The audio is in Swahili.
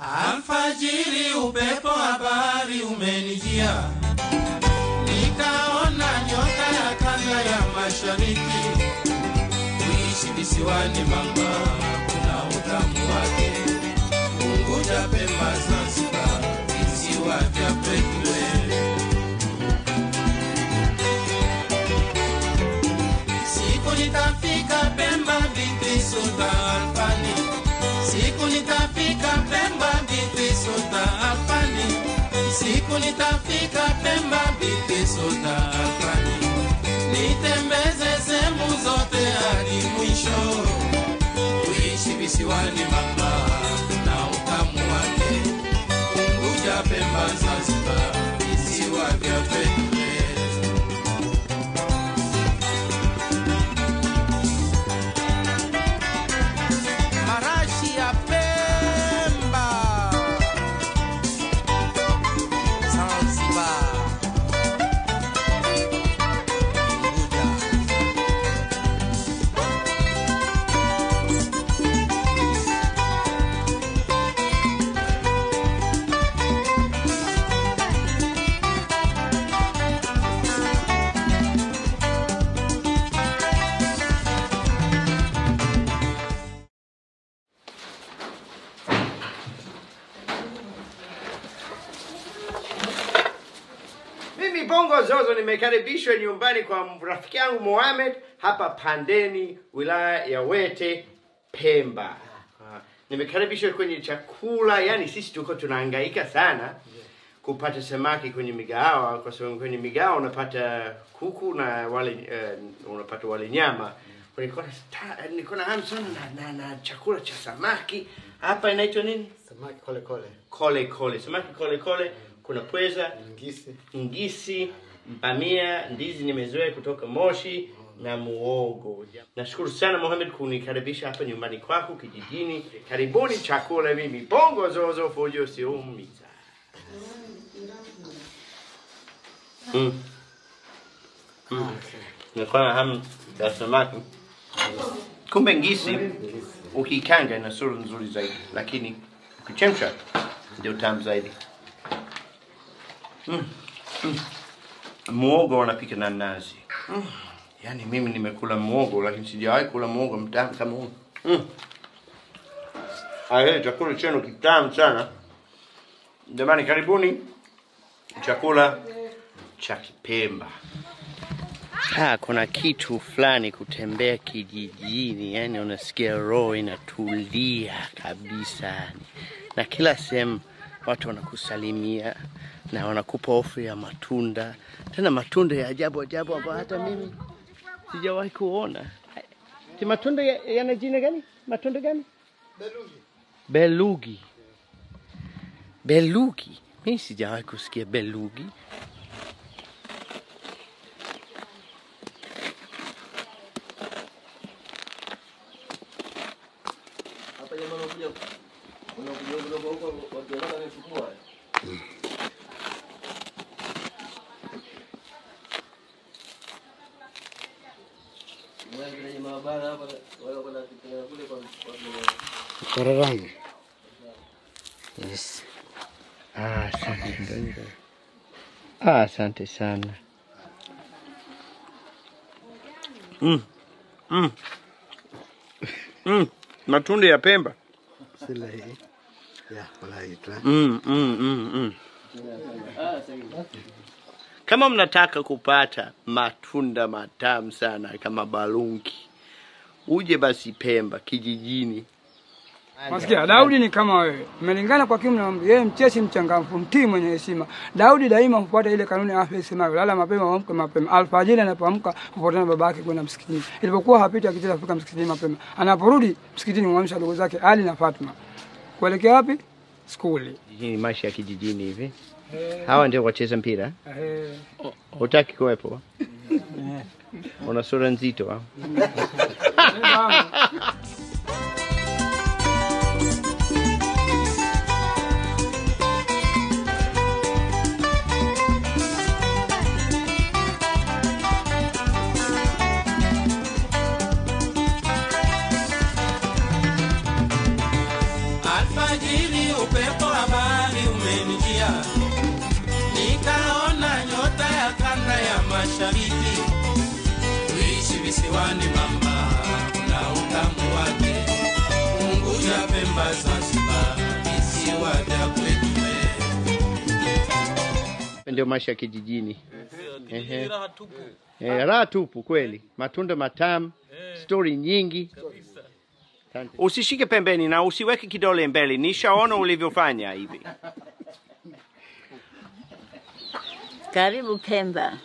Alfajiri upepo wa bahari umenijia, nikaona nyota ya kanda ya mashariki. Kuishi visiwani mama, kuna utamu wake. Unguja, Pemba, Zanzibar, visiwa vya pekee. Siku nitafika Pemba, binti Sultan Siku nitafika Pemba, binti Sultan Alfani. Nitembeze sehemu zote hadi mwisho. Kuishi visiwani Mimi Bongo Zozo nimekaribishwa nyumbani kwa rafiki yangu Mohamed hapa Pandeni, wilaya ya Wete, Pemba. Ah, Nimekaribishwa kwenye chakula, yani sisi tuko tunahangaika sana kupata samaki kwenye migahawa, kwa sababu kwenye migahawa unapata kuku na wale uh, unapata wale nyama. Nilikuwa na hamu sana na, na, na chakula cha samaki hapa inaitwa nini? Samaki kole kole. Kole kole, samaki kole kole. Kuna pweza, Ngisi. ngisi, mpamia, ndizi nimezoea kutoka Moshi na muogo. Nashukuru sana Mohamed kunikaribisha hapa nyumbani kwako kijijini. Karibuni chakula mimi Bongo Zozo fujo siumiza. Mm. Mm. Nilikuwa na hamu ya samaki. Kumbe ngisi ukikanga ina sura nzuri zaidi, lakini ukichemsha ndio tamu zaidi. Mm. Muogo wanapika na nazi. Mm. Yaani mimi nimekula muogo lakini sijawahi kula muogo mtamu kama huu. Mm. Ahe, chakula chenu kitamu sana. Jamani karibuni chakula cha Kipemba. Ha, kuna kitu fulani kutembea kijijini, yani unasikia roho inatulia kabisa. Na kila sehemu watu wanakusalimia na wanakupa ofu ya matunda, tena matunda ya ajabu ajabu ambayo hata mimi sijawahi kuona. Ti matunda ya- jina gani? Matunda gani? Belugi. Belugi. Belugi. Mimi sijawahi kusikia belugi. Kararani. Yes. Ah, asante. Ah, asante sana. Mm. Mm. Mm. Matunda ya Pemba. Sila hii. Mm, mm, mm, mm. Kama mnataka kupata matunda matamu sana kama balungi, uje basi Pemba kijijini. Masikia Daudi ni kama wewe, mmelingana kwa kimu. Yeye mcheshi, mchangamfu, mtii, mwenye heshima. Daudi daima hufuata ile kanuni ya afya isemayo, lala mapema, amke mapema. Alfajiri anapoamka hufuatana na baba yake kwenda msikitini. Ilipokuwa hapiti akitaka kufika msikitini mapema, anaporudi msikitini huamsha ndugu zake Ali na Fatma kuelekea wapi? Skuli. jijini, maisha ya kijijini hivi. Hawa ndio wacheza mpira. Eh, Hutaki kuwepo? Una sura nzito au? Alfajiri upepo wa bahari umenijia, nikaona nyota ya kanda ya mashariki. Kuishi visiwani mama, kuna utamu wake. Unguja, Pemba, Zanzibar, visiwa vya kwetu wewe. ndio maisha ya kijijini. Ehe. Eh, raha tupu kweli, matunda matamu, stori nyingi. Asante. Usishike pembeni na usiweke kidole mbele, nishaona ulivyofanya hivi. Karibu Pemba.